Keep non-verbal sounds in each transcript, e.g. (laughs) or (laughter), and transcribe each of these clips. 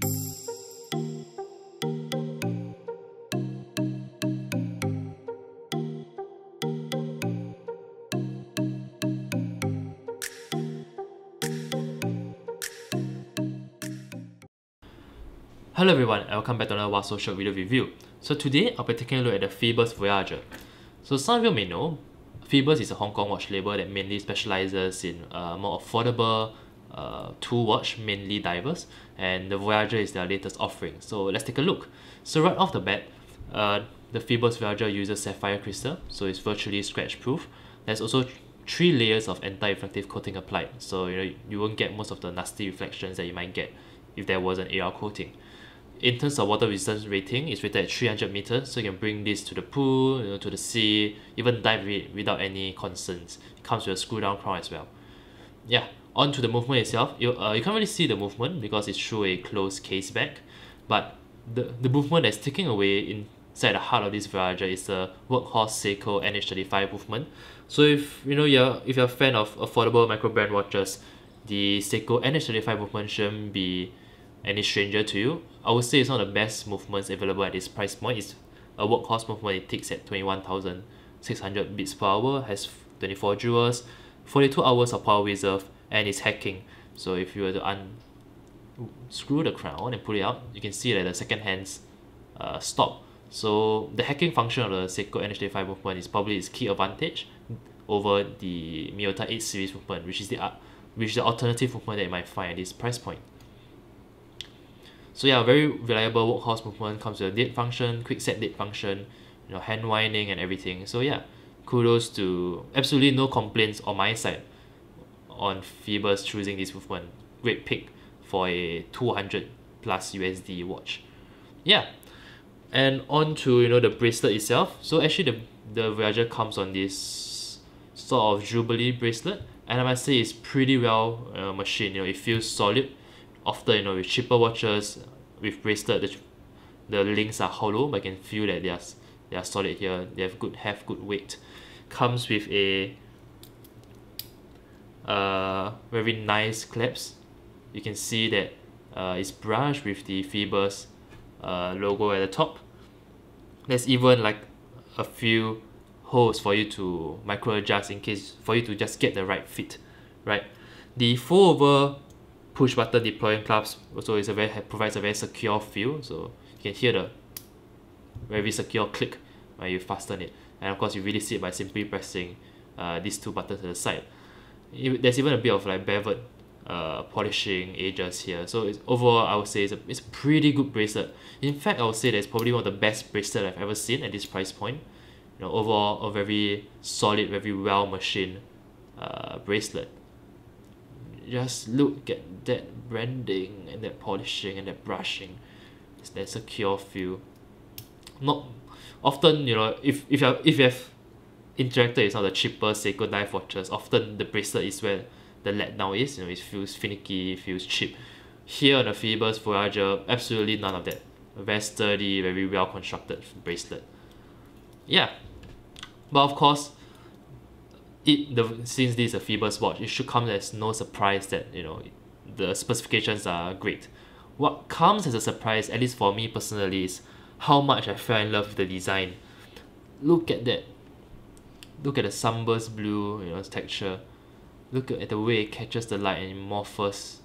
Hello everyone and welcome back to another Wah So Shiok video review. So today I'll be taking a look at the Phoibos Voyager. So some of you may know, Phoibos is a Hong Kong watch label that mainly specializes in uh, more affordable uh, tool watch, mainly divers, and the Voyager is their latest offering. So let's take a look. So right off the bat, uh, the Phoibos Voyager uses sapphire crystal, so it's virtually scratch proof. There's also three layers of anti-reflective coating applied, so you know you won't get most of the nasty reflections that you might get if there was an AR coating in terms of water resistance rating, it's rated at 300 meters, so you can bring this to the pool, you know, to the sea, even dive it without any concerns. It comes with a screw down crown as well. Yeah, on to the movement itself. You, uh, you can't really see the movement because it's through a closed case back, but the, the movement that's taking away inside the heart of this Voyager is the workhorse Seiko NH35 movement. So if you know you're if you're a fan of affordable micro brand watches, the Seiko NH35 movement shouldn't be any stranger to you. I would say it's one of the best movements available at this price point. It's a workhorse movement, it ticks at 21,600 beats per hour, has 24 jewels, 42 hours of power reserve, and it's hacking. So if you were to unscrew the crown and pull it out, you can see that the second hands uh, stop. So the hacking function of the Seiko NH35 movement is probably its key advantage over the Miyota 8 series movement, which is the uh, which is the alternative movement that you might find at this price point. So yeah, very reliable workhorse movement comes with a date function, quick set date function, you know, hand winding and everything. So yeah, kudos to absolutely no complaints on my side on Phoibos choosing this movement. Great pick for a 200 plus USD watch. Yeah, and on to you know the bracelet itself. So actually the the Voyager comes on this sort of Jubilee bracelet, and I must say it's pretty well uh, machined. You know, it feels solid often you know with cheaper watches with bracelet the, the links are hollow but I can feel that they are they are solid here they have good have good weight comes with a uh very nice clips. You can see that uh, it's brushed with the Phoibos uh, logo at the top. There's even like a few holes for you to micro adjust in case for you to just get the right fit right? The fold over push button deploying clasp also is a very provides a very secure feel. So you can hear the very secure click when you fasten it. And of course you really see it by simply pressing uh, these two buttons to the side there's even a bit of like beveled uh, polishing edges here. So it's, overall I would say it's a, it's a pretty good bracelet. In fact I would say that it's probably one of the best bracelet I've ever seen at this price point. You know overall a very solid very well machined uh, bracelet. Just look at that branding and that polishing and that brushing. It's that secure feel. Not often you know if if you if you have interacted with some of the cheaper Seiko dive watches. Often the bracelet is where the letdown is you know it feels finicky it feels cheap. Here on the Phoibos Voyager absolutely none of that. Very sturdy very well constructed bracelet. Yeah. But of course it the since this is a Phoibos watch it should come as no surprise that you know the specifications are great. What comes as a surprise at least for me personally is how much I fell in love with the design. Look at that look at the sunburst blue you know texture. Look at the way it catches the light and morphs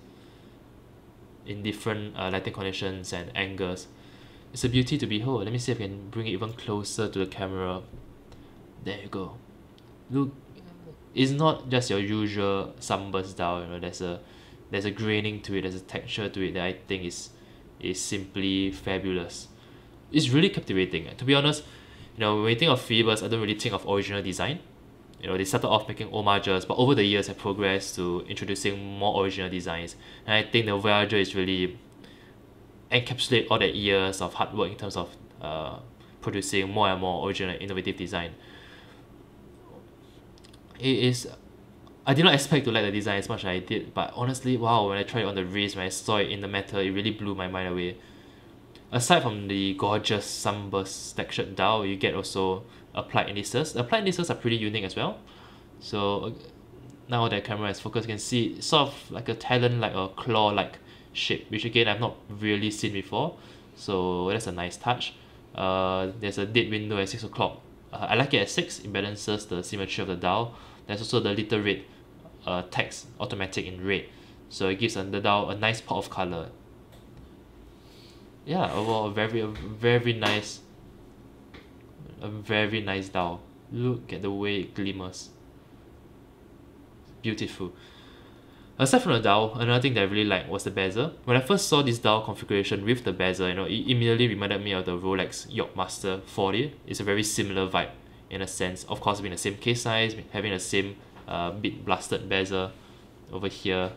in different uh, lighting conditions and angles. It's a beauty to behold. Let me see if I can bring it even closer to the camera. There you go. Look it's not just your usual sunburst style you know there's a there's a graining to it there's a texture to it that I think is is simply fabulous. It's really captivating. To be honest you know when we think of Phoibos I don't really think of original design. You know they started off making homages but over the years have progressed to introducing more original designs. And I think the Voyager is really encapsulate all the years of hard work in terms of uh, producing more and more original innovative design. It is I did not expect to like the design as much as I did but honestly wow when I tried it on the wrist when I saw it in the metal it really blew my mind away aside from the gorgeous sunburst textured dial you get also applied indices. Applied indices are pretty unique as well. So now that camera is focused you can see sort of like a talon like a claw like shape which again I've not really seen before. So that's a nice touch. Uh there's a dead window at six o'clock. Uh, I like it at six. It balances the symmetry of the dial there's also the little red uh text automatic in red. So it gives the dial a nice pop of color yeah overall a very a very nice a very nice dial look at the way it glimmers. Beautiful. Aside from the dial another thing that I really like was the bezel when I first saw this dial configuration with the bezel you know it immediately reminded me of the Rolex Yachtmaster 40 it's a very similar vibe in a sense. Of course being the same case size having the same uh, bead blasted bezel over here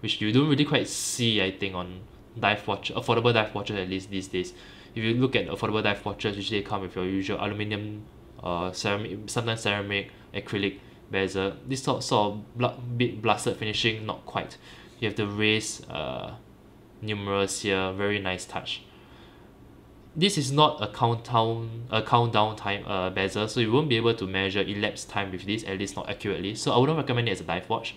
which you don't really quite see I think on dive watch affordable dive watches at least these days. If you look at affordable dive watches usually come with your usual aluminium uh ceramic sometimes ceramic acrylic bezel. This sort, sort of bla- bead blasted finishing not quite. You have the raised uh numerals here very nice touch. This is not a countdown a countdown time uh bezel so you won't be able to measure elapsed time with this at least not accurately. So I wouldn't recommend it as a dive watch.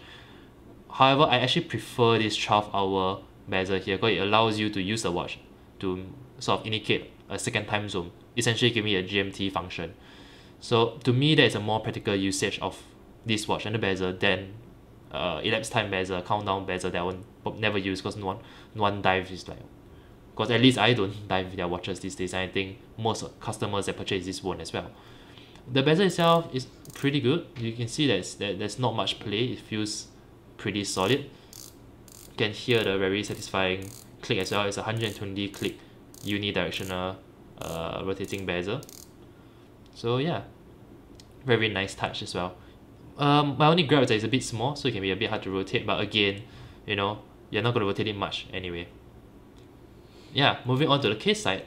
However I actually prefer this twelve hour bezel here because it allows you to use the watch to sort of indicate a second time zone essentially giving me a G_M_T function. So to me that is a more practical usage of this watch and the bezel than uh elapsed time bezel countdown bezel that one never use because no one no one dive is like because at least I don't (laughs) dive with their watches these days and I think most customers that purchase this won't as well. The bezel itself is pretty good. You can see there's that there's not much play. It feels pretty solid can hear the very satisfying click as well. It's a 120 click unidirectional uh rotating bezel. So yeah. Very nice touch as well. Um my only gripe is that it's a bit small so it can be a bit hard to rotate but again you know you're not gonna rotate it much anyway. Yeah moving on to the case side.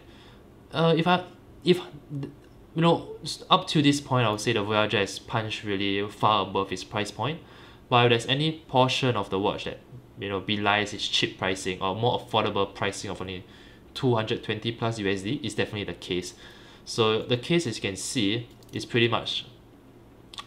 Uh if I if you know up to this point I would say the Voyager has punched really far above its price point. But if there's any portion of the watch that you know belies its cheap pricing or more affordable pricing of only two hundred twenty plus U_S_D is definitely the case. So the case as you can see is pretty much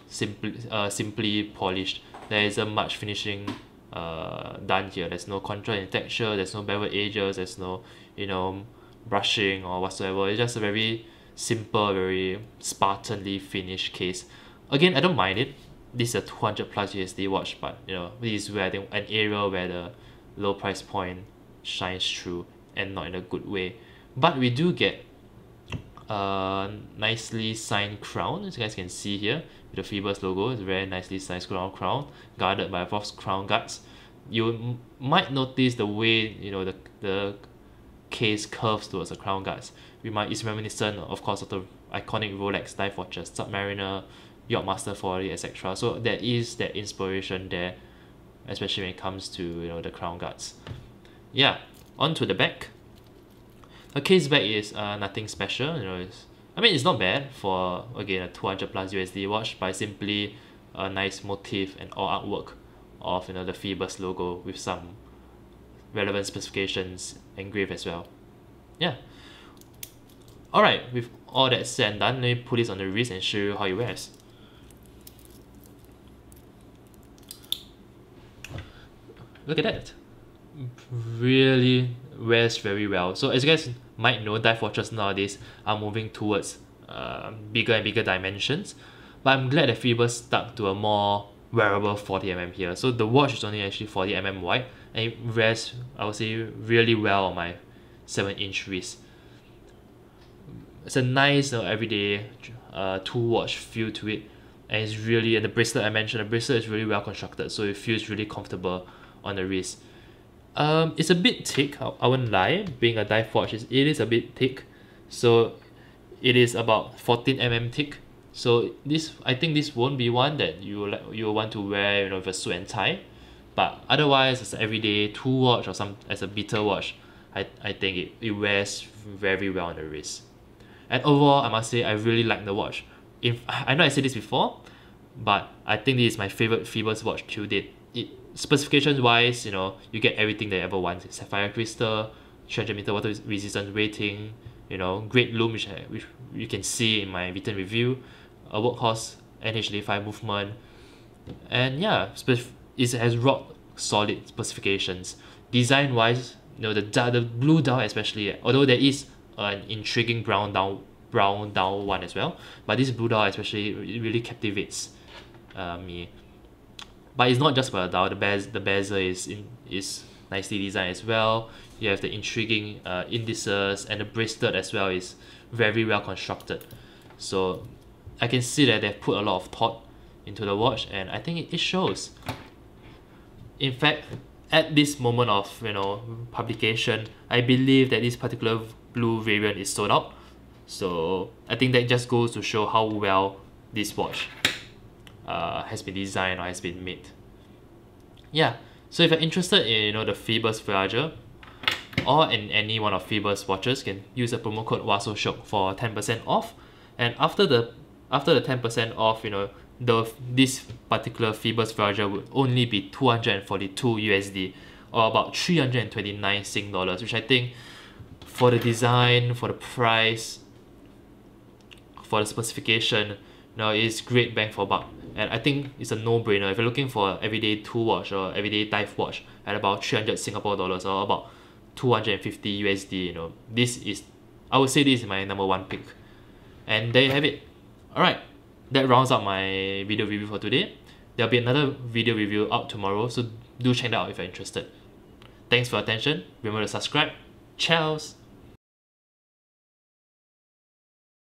simply uh simply polished. There isn't much finishing uh done here. There's no contour in texture. There's no bevel edges. There's no you know brushing or whatsoever. It's just a very simple very spartanly finished case. Again I don't mind it this is a two hundred plus U_S_D watch but you know this is where I think an area where the low price point shines through and not in a good way. But we do get a nicely signed crown as you guys can see here the Phoibos logo is very nicely sized crown crown guarded by false crown guards. You might notice the way you know the the case curves towards the crown guards. We might is reminiscent of course of the iconic Rolex dive watches Submariner Yachtmaster 40 etc so there is that inspiration there especially when it comes to you know the crown guards. Yeah on to the back. The case back is uh nothing special you know it's I mean it's not bad for again a two hundred plus U_S_D watch but simply a nice motif and all artwork of you know the Phoibos logo with some relevant specifications engraved as well. Yeah. Alright with all that said and done let me put this on the wrist and show you how it wears look at that. Really wears very well. So as you guys might know dive watches nowadays are moving towards uh, bigger and bigger dimensions. But I'm glad that Phoibos stuck to a more wearable 40mm here. So the watch is only actually 40mm wide and it wears I would say really well on my 7 inch wrist. It's a nice uh, everyday uh, tool watch feel to it. And it's really and the bracelet I mentioned the bracelet is really well constructed. So it feels really comfortable on the wrist. Um it's a bit thick I, I won't lie. Being a dive watch it is a bit thick. So it is about fourteen mm thick. So this I think this won't be one that you will you want to wear you know with a suit and tie. But otherwise as an everyday tool watch or some as a beater watch I I think it, it wears very well on the wrist. And overall I must say I really like the watch. If I know I said this before but I think this is my favourite Phoibos watch to date specifications wise you know you get everything that you ever want sapphire crystal three hundred meter water resistance rating you know great lume which I, which you can see in my written review a workhorse NH five movement and yeah it has rock solid specifications. Design wise, you know the the blue dial especially, although there is an intriguing brown dial brown dial one as well, but this blue dial especially really captivates uh, me. But it's not just about the dial. The the bezel is in, is nicely designed as well. You have the intriguing uh, indices and the bracelet as well is very well constructed. So I can see that they've put a lot of thought into the watch and I think it shows. In fact, at this moment of you know publication, I believe that this particular blue variant is sold out. So I think that just goes to show how well this watch uh, has been designed or has been made. Yeah, so if you're interested in you know the Phoibos Voyager or in any one of Phoibos watches, can use the promo code WAHSOSHIOK for 10% off. And after the after the 10% off, you know, the this particular Phoibos Voyager would only be 242 USD or about 329 Sing dollars, which I think for the design, for the price, for the specification, you know, is great bang for buck. And I think it's a no-brainer if you're looking for everyday tool watch or everyday dive watch at about 300 Singapore dollars or about 250 USD, you know, this is I would say this is my number one pick. And there you have it. Alright, that rounds up my video review for today. There'll be another video review out tomorrow, so do check that out if you're interested. Thanks for attention. Remember to subscribe. Ciao!